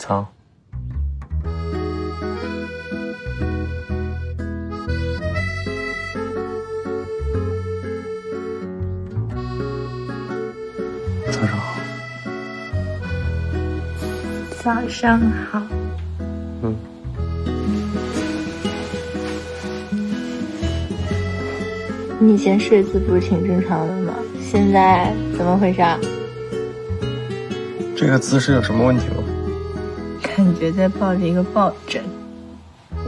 藏。早上好。早上好。嗯。你以前睡姿不是挺正常的吗？现在怎么回事？这个姿势有什么问题吗？感觉在抱着一个抱枕。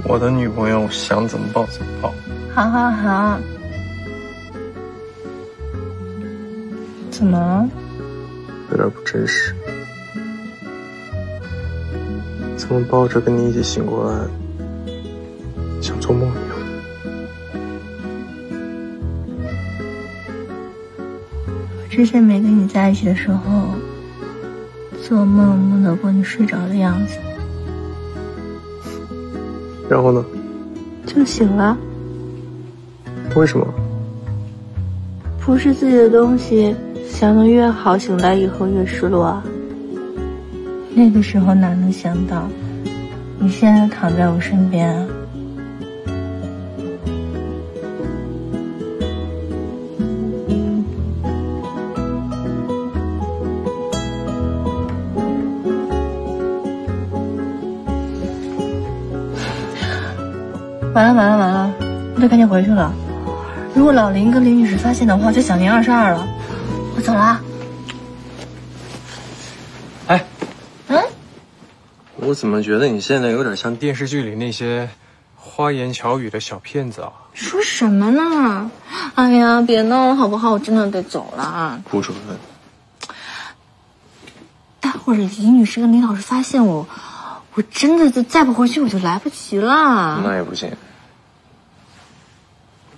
我的女朋友想怎么抱怎么抱。好好好。怎么了？有点不真实。怎么抱着跟你一起醒过来，像做梦一样？我之前没跟你在一起的时候，做梦梦到过你睡着的样子。然后呢？就醒了。为什么？不是自己的东西。想的越好，醒来以后越失落啊！那个时候哪能想到，你现在躺在我身边啊！完了完了完了，我得赶紧回去了。如果老林跟林女士发现的话，就小年二十二了。我走了。哎，嗯，我怎么觉得你现在有点像电视剧里那些花言巧语的小骗子啊？说什么呢？哎呀，别闹了好不好？我真的得走了。不准！待会儿李女士跟李老师发现我，我真的再再不回去我就来不及了。那也不行。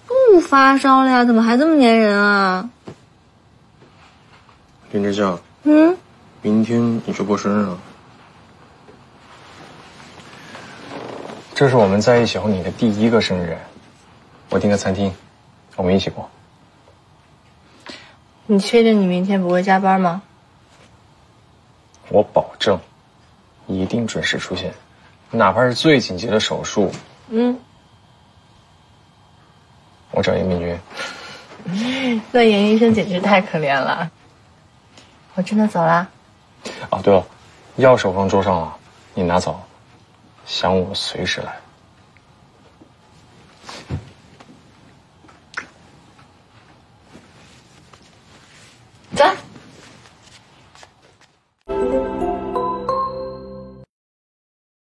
不发烧了呀？怎么还这么粘人啊？林之夏，嗯，明天你就过生日了。这是我们在一起后你的第一个生日，我订个餐厅，我们一起过。你确定你明天不会加班吗？我保证，一定准时出现，哪怕是最紧急的手术。嗯，我找严明君。那严医生简直太可怜了。我真的走了。哦，对了，钥匙放桌上了，你拿走。想我随时来。走。